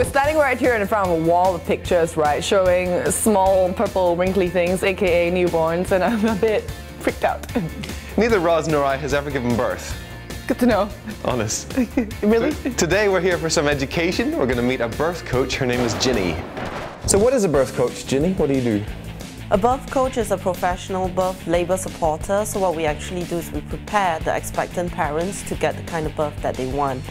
we're standing right here in front of a wall of pictures, right, showing small purple wrinkly things, aka newborns, and I'm a bit freaked out. Neither Rozz nor I has ever given birth. Good to know. Honest. Really? Today we're here for some education. We're going to meet a birth coach. Her name is Ginny. So what is a birth coach, Ginny? What do you do? A birth coach is a professional birth labor supporter. So what we actually do is we prepare the expectant parents to get the kind of birth that they want.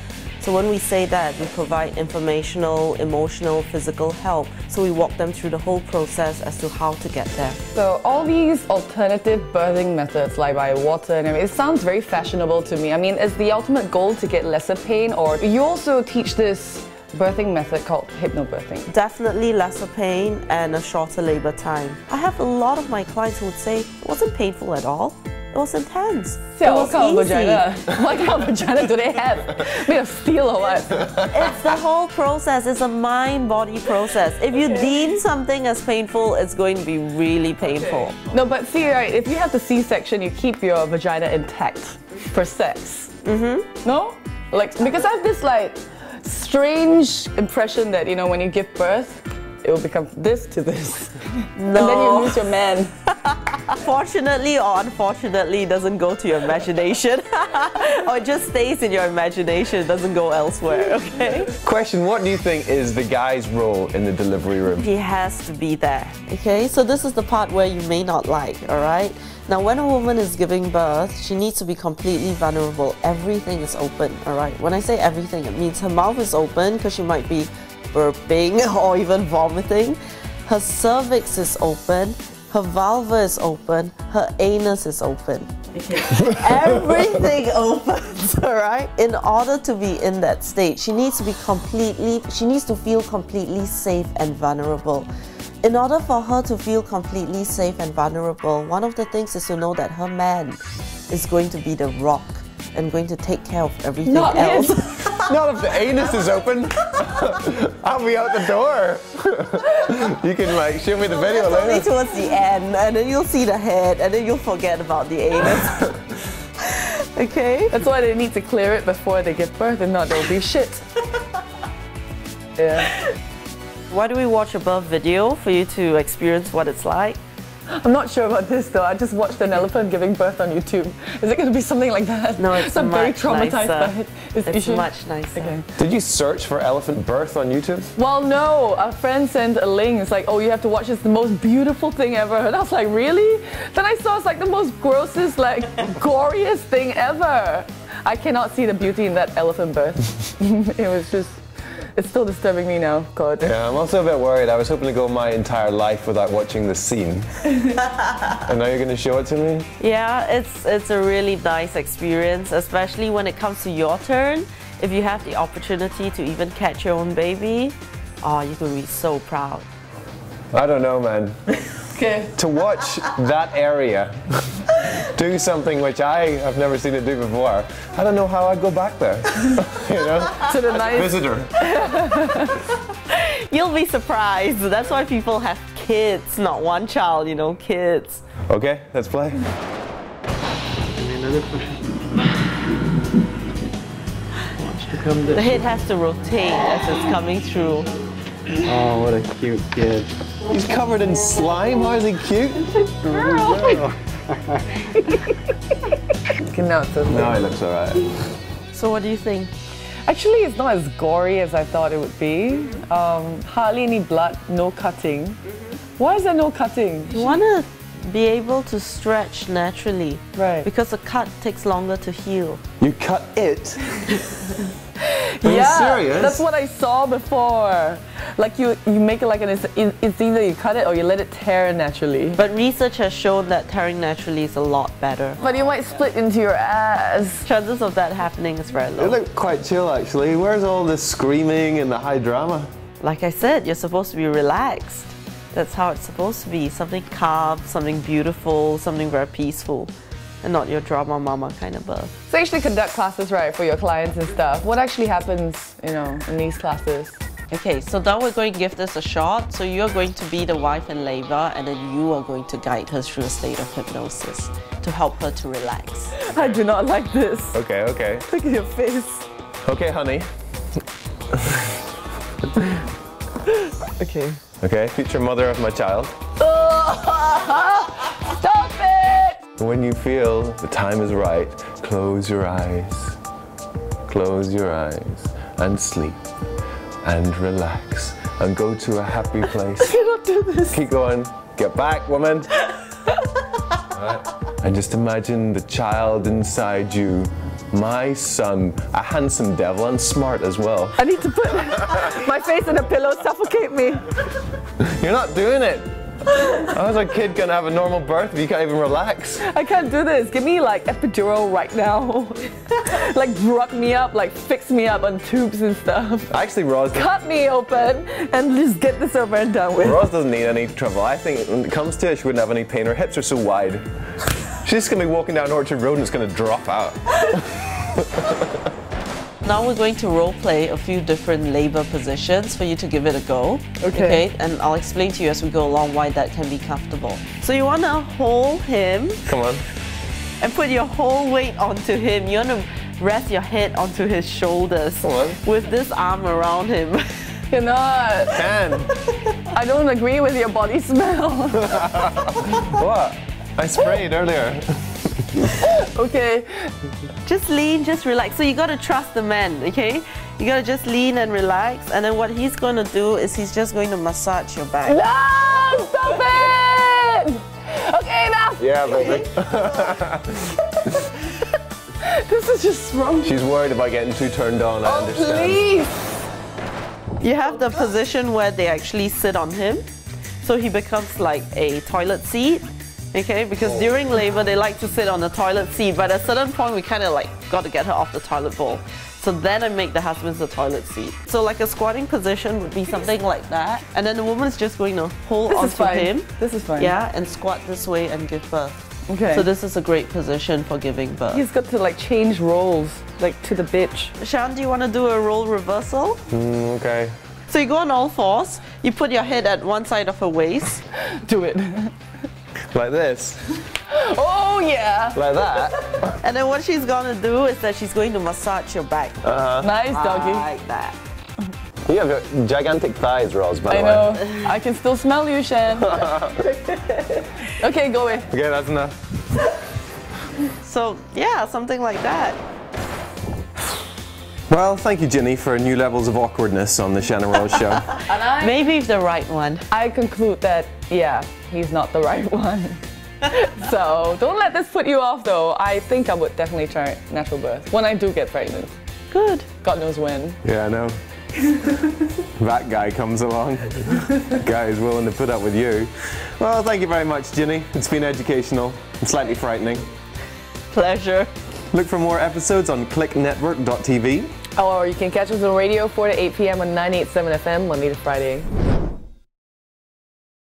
So when we say that, we provide informational, emotional, physical help. So we walk them through the whole process as to how to get there. So all these alternative birthing methods, like by water and everything, it sounds very fashionable to me. I mean, is the ultimate goal to get lesser pain, or you also teach this birthing method called hypnobirthing? Definitely lesser pain and a shorter labor time. I have a lot of my clients who would say it wasn't painful at all. It was intense. So it what was kind of vagina? What kind of vagina do they have? Made of steel or what? It's the whole process. It's a mind-body process. If you deem something as painful, it's going to be really painful. No, but see, right, if you have the C-section, you keep your vagina intact for sex. Mm-hmm. No? Like, because I have this, like, strange impression that, you know, when you give birth, it will become this to this. And then you lose your man. Fortunately or unfortunately, it doesn't go to your imagination. or it just stays in your imagination, it doesn't go elsewhere, okay? Question, what do you think is the guy's role in the delivery room? He has to be there. Okay, so this is the part where you may not like, all right? Now, when a woman is giving birth, she needs to be completely vulnerable. Everything is open, all right? When I say everything, it means her mouth is open because she might be burping or even vomiting. Her cervix is open, her vulva is open, her anus is open. Everything opens, all right? In order to be in that state, she needs to be completely, she needs to feel completely safe and vulnerable. In order for her to feel completely safe and vulnerable, one of the things is to know that her man is going to be the rock and going to take care of everything Not else. Him. Not if the anus is open. I'll be out the door. you can like show me the video That's only later. towards the end, and then you'll see the head, and then you'll forget about the anus. okay? That's why they need to clear it before they give birth, if not, they'll be shit. Yeah. Why do we watch above video? For you to experience what it's like? I'm not sure about this though. I just watched an elephant giving birth on YouTube. Is it going to be something like that? No, it's I'm very traumatized nicer. by it. Is- It's you sure? much nicer. Okay. Did you search for elephant birth on YouTube? Well, no. A friend sent a link. It's like, oh, you have to watch this. The most beautiful thing ever. And I was like, really? Then I saw it's like the most grossest, like, goriest thing ever. I cannot see the beauty in that elephant birth. it was just. It's still disturbing me now. God. Yeah, I'm also a bit worried. I was hoping to go my entire life without watching this scene. and now you're going to show it to me? Yeah, it's it's a really nice experience, especially when it comes to your turn. If you have the opportunity to even catch your own baby, oh, you could be so proud. I don't know, man. Okay. To watch that area do something which I have never seen it do before, I don't know how I'd go back there. you know? To the nice. Visitor. You'll be surprised. That's why people have kids, not one child, you know, kids. Okay, let's play. Another push. Wants The head has to rotate as it's coming through. Oh, what a cute kid. He's covered in slime. How is he cute? Okay, oh, now it's okay. No, it looks alright. So what do you think? Actually, it's not as gory as I thought it would be. Um, hardly any blood, no cutting. Why is there no cutting? You want to be able to stretch naturally. Right. Because a cut takes longer to heal. You cut it? Are you yeah, serious? that's what I saw before. Like you, you make it like an. It's, it's either you cut it or you let it tear naturally. But research has shown that tearing naturally is a lot better. But you might split into your ass. Chances of that happening is very low. It low. looked quite chill actually. Where's all this screaming and the high drama? Like I said, you're supposed to be relaxed. That's how it's supposed to be. Something calm, something beautiful, something very peaceful. And not your drama mama kind of birth. So you actually conduct classes, right, for your clients and stuff. What actually happens, you know, in these classes? Okay, so now we're going to give this a shot. So you're going to be the wife in labor and then you are going to guide her through a state of hypnosis to help her to relax. I do not like this. Okay, okay. Look at your face. Okay, honey. Okay. Okay, future mother of my child. When you feel the time is right, close your eyes. Close your eyes and sleep and relax and go to a happy place. I cannot do this. Keep going. Get back, woman. Alright. And just imagine the child inside you, my son, a handsome devil and smart as well. I need to put my face in a pillow, suffocate me. You're not doing it. How's a kid gonna have a normal birth if you can't even relax? I can't do this. Give me like epidural right now. like drug me up, like fix me up on tubes and stuff. Actually, Rozz, Cut me open and just get this over and done with. Rozz doesn't need any trouble. I think when it comes to it, she wouldn't have any pain. Her hips are so wide. She's just gonna be walking down Orchard Road and it's gonna drop out. Now we're going to role play a few different labor positions for you to give it a go. Okay. And I'll explain to you as we go along why that can be comfortable. So you want to hold him Come on. and put your whole weight onto him. You want to rest your head onto his shoulders Come on. with this arm around him. You're not. Can. I don't agree with your body smell. what? I sprayed earlier. okay. just lean, just relax. So you got to trust the man, okay? You got to just lean and relax. And then what he's going to do is he's just going to massage your back. No! Stop it! Okay, enough. Yeah, baby. This is just wrong. She's worried about getting too turned on, I Oh, understand. please. You have the position where they actually sit on him. So he becomes like a toilet seat. Okay, because during labor they like to sit on the toilet seat, but at a certain point we kind of like got to get her off the toilet bowl. So then I make the husband's the toilet seat. So like a squatting position would be something like that, and then the woman's just going to hold This onto is fine. him. This is fine. Yeah, and squat this way and give birth. Okay. So this is a great position for giving birth. He's got to like change roles, like to the bitch. Shan, do you want to do a role reversal? Mm, okay. So you go on all fours, you put your head at one side of her waist, Do it. Like this. Oh yeah. Like that. and then what she's gonna do is that she's going to massage your back. Uh-huh. Nice doggy. Like that. You have gigantic thighs, Rozz, by I the way. I know. I can still smell you, Shan. okay, go away. Okay, that's enough. So yeah, something like that. Well, thank you, Ginny, for new levels of awkwardness on the Shan and Rozz show. And I, Maybe the right one. I conclude that yeah, he's not the right one. so don't let this put you off, though. I think I would definitely try natural birth when I do get pregnant. Good. God knows when. yeah, I know. that guy comes along. guy is willing to put up with you. Well, thank you very much, Ginny. It's been educational and slightly frightening. Pleasure. Look for more episodes on clicknetwork.tv. Or you can catch us on radio 4 to 8 p.m. on 987 FM Monday to Friday.